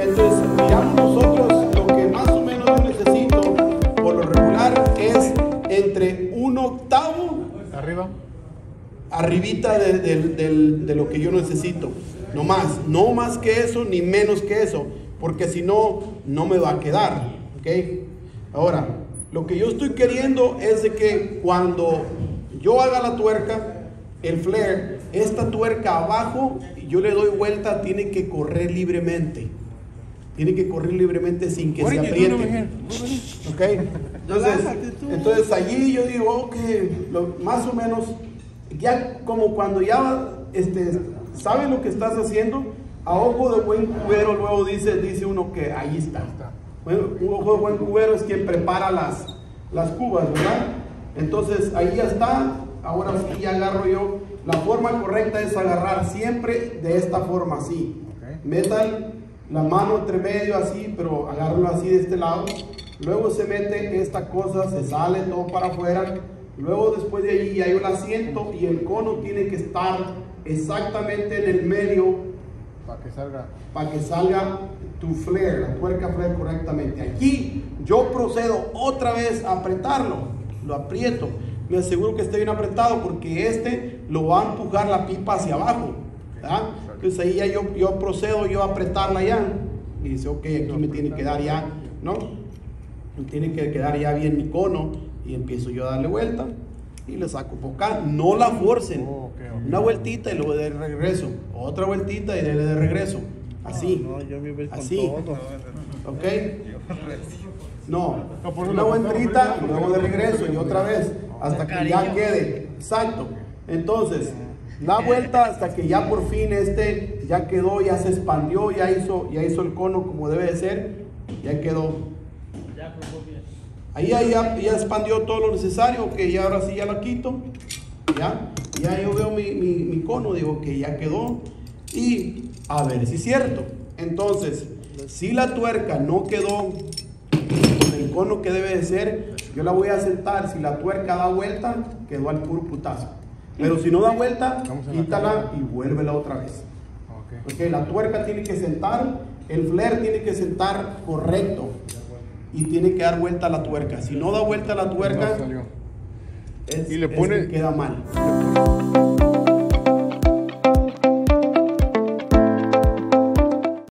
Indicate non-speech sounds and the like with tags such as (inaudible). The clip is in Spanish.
Entonces, miramos nosotros lo que más o menos yo necesito, por lo regular, es entre un octavo Arriba. arribita de, de- del- de lo que yo necesito. No más, no más que eso ni menos que eso, porque si no, no me va a quedar. ¿ok? Ahora, lo que yo estoy queriendo es de que cuando yo haga la tuerca, el flare, esta tuerca abajo, yo le doy vuelta, tiene que correr libremente. Tiene que correr libremente sin que se apriete. ¿Ok? Entonces, entonces allí yo digo, ok, lo- más o menos, ya como cuando ya este, sabes lo que estás haciendo, a ojo de buen cubero luego dice, dice uno que ahí está. Bueno, un ojo de buen cubero es quien prepara las, las cubas, ¿verdad? Entonces ahí ya está, ahora sí ya agarro yo. La forma correcta es agarrar siempre de esta forma, así. Metan la mano entre medio así, pero agárralo así de este lado. Luego se mete esta cosa, se sale todo para afuera. Luego después de ahí hay un asiento y el cono tiene que estar exactamente en el medio Para que salga. para que salga tu flare, la tuerca flare correctamente. Aquí yo procedo otra vez a apretarlo, lo aprieto, me aseguro que esté bien apretado porque este lo va a empujar la pipa hacia abajo. ¿Verdad? Entonces ahí ya yo, yo procedo yo a apretarla ya y dice, ok, aquí me tiene que dar ya, ¿no? Me tiene que quedar ya bien mi cono y empiezo yo a darle vuelta y le saco por acá. No la forcen. Oh. Una vueltita y luego de regreso. Otra vueltita y de, de regreso. Así. No, yo me voy con Así. todo. ¿Ok? (laughs) No. No, Una vueltita y luego de regreso y otra vez. Hasta que ya quede. Exacto. Entonces, da vuelta hasta que ya por fin este ya quedó, ya se expandió, ya hizo, ya hizo el cono como debe de ser. Ya quedó. Ahí ya, ya, ya expandió todo lo necesario, que ya ahora sí ya lo quito. Ya, ya yo veo mi, mi- mi cono, digo que ya quedó. Y a ver si es cierto. Entonces, si la tuerca no quedó con el cono que debe de ser, yo la voy a sentar. Si la tuerca da vuelta, quedó al puro putazo. Pero si no da vuelta, quítala y vuélvela otra vez. Porque la tuerca tiene que sentar, el flare tiene que sentar correcto y tiene que dar vuelta a la tuerca. Si no da vuelta a la tuerca, No salió. es, Y le es pone- que queda mal.